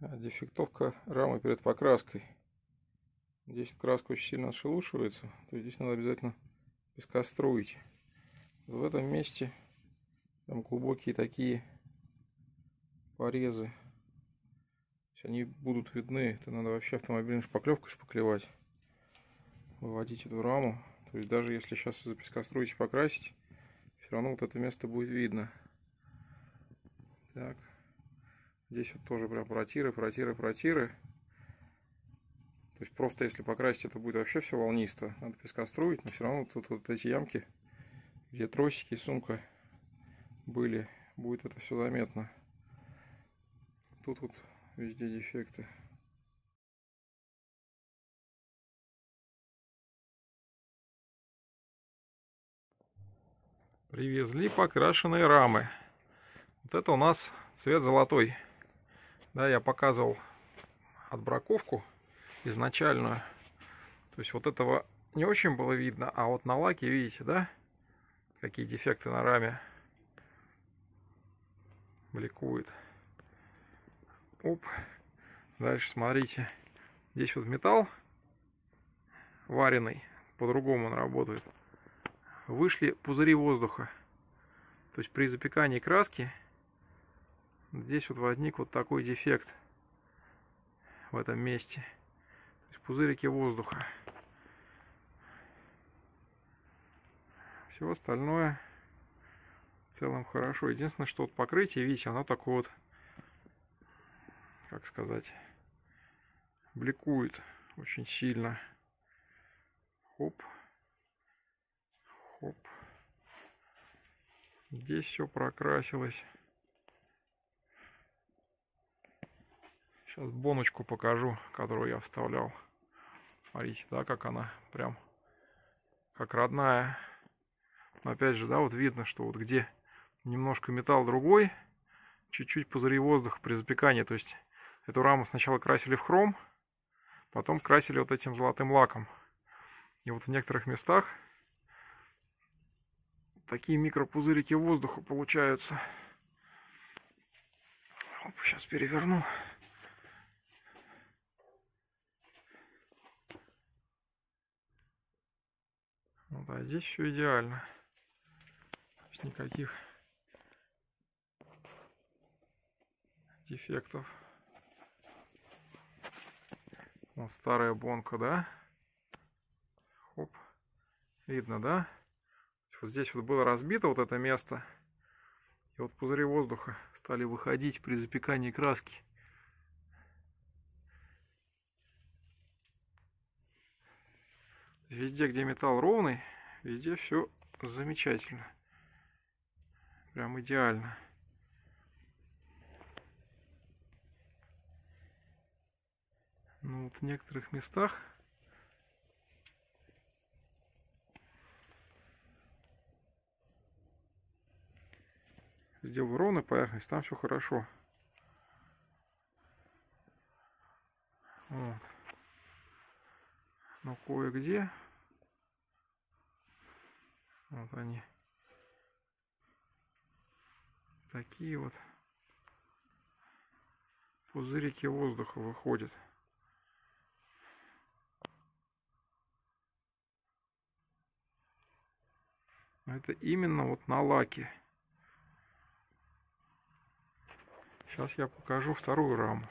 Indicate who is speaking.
Speaker 1: Дефектовка рамы перед покраской. Здесь краска очень сильно отшелушивается, то здесь надо обязательно пескоструить. В этом месте там глубокие такие порезы. Они будут видны. Это надо вообще автомобильной шпаклевкой шпаклевать. Выводить эту раму. То есть даже если сейчас за и покрасить, все равно вот это место будет видно. Так. Здесь вот тоже прям протиры, протиры, протиры. То есть просто если покрасить, это будет вообще все волнисто. Надо пескоструить, но все равно тут вот эти ямки, где тросики и сумка были, будет это все заметно. Тут вот везде дефекты. Привезли покрашенные рамы. Вот это у нас цвет золотой. Да, я показывал отбраковку изначальную. То есть вот этого не очень было видно, а вот на лаке, видите, да, какие дефекты на раме бликует. Оп. Дальше смотрите. Здесь вот металл вареный, по-другому он работает. Вышли пузыри воздуха. То есть при запекании краски здесь вот возник вот такой дефект в этом месте. То есть пузырики воздуха. Все остальное в целом хорошо. Единственное, что вот покрытие, видите, оно такое вот, как сказать, бликует очень сильно. Хоп. Хоп. Здесь все прокрасилось. Сейчас боночку покажу, которую я вставлял. Смотрите, да, как она прям как родная. Но опять же, да, вот видно, что вот где немножко металл другой, чуть-чуть пузыри воздуха при запекании. То есть эту раму сначала красили в хром, потом красили вот этим золотым лаком. И вот в некоторых местах такие микропузырики воздуха получаются. Оп, сейчас переверну. Вот, а здесь все идеально. никаких дефектов. Вот старая бонка, да? Хоп. Видно, да? Вот здесь вот было разбито вот это место. И вот пузыри воздуха стали выходить при запекании краски. Везде, где металл ровный, везде все замечательно. Прям идеально. Ну вот в некоторых местах сделал ровную поверхность, там все хорошо. Вот. Но кое-где вот они такие вот пузырики воздуха выходят. Это именно вот на лаке. Сейчас я покажу вторую раму.